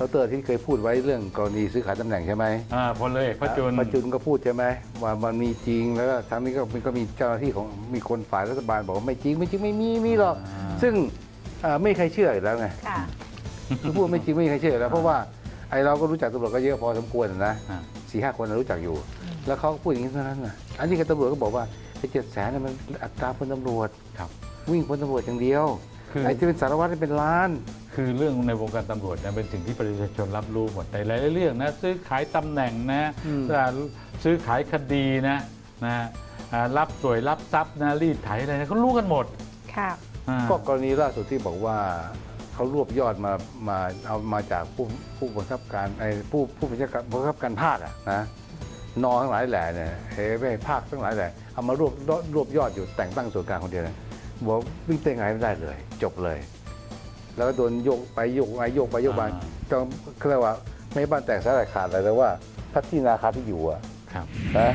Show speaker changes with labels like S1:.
S1: ดรที่เคยพูดไว้เรื่องกรณีซื้อขายตำแหน่งใช่ไหม
S2: อ่าพลเอกพระจุล
S1: พระจุลก็พูดใช่ไหมว่ามันมีจริงแล้วก็ทางนี้ก็มันก็มีเจ้าหน้าที่ของมีคนฝ่ายรัฐบาลบอกว่าไม่จริงไม่จริงไม่มีมีหรอกซึ่งเอ่อไม่มีใครเชื่ออยู่แล้วไง
S3: ค่ะ
S1: คือพูดไม่จริงไม่มีใครเชื่ออยู่แล้ว เพราะว่าไอเราก็รู้จักตำรวจก็เยอะพอสมควรนะ
S2: อ่า
S1: สี่ห้าคนเรารู้จักอยู่ แล้วเขาก็พูดอย่างนี้เท่านั้นนะอันนี้ก็ตำรวจก็บอกว่าไอ้เจ็ดแสนมันอัตราพลตำรวจ
S2: ครับ
S1: วิ่งพลตำรวจอย่างเดียว
S2: คือ
S1: ไอ้ที่เป็นสารวัตรนี่เป็นล้าน
S2: คือเรื่องในวงการตำรวจนะเป็นสิ่งที่ประชาชนรับรู้หมดในหลายๆเรื่องนะซื้อขายตำแหน่งนะ
S1: อืม
S2: อ่าซื้อขายคดีนะนะอ่ารับสวยรับทรัพย์นะรีดไถอะไรนะเขารู้กันหมด
S3: ค่ะ
S2: อ่า
S1: ก็กรณีล่าสุดที่บอกว่าเขารวบยอดมามาเอามาจากผู้ผู้บังคับการไอ้ผู้ผู้บัญชาการบังคับการภาคอะนะนอทั้งหลายแหล่เนี่ยเฮ้ไม่ภาคทั้งหลายแหล่เอามารวบรวบยอดอยู่แต่งตั้งส่วนกลางคนเดียวเลยบอกวิ่งเต้นไงไม่ได้เลย จบเลย แล้วก็โดนโยกไปโยกมาโยกไปโยกมาจนเขาเรียกว่าไม่บ้านแตกสลายขาดเลยแต่ว่าพัฒนาคาที่อยู่อะ
S2: ครับ
S1: นะ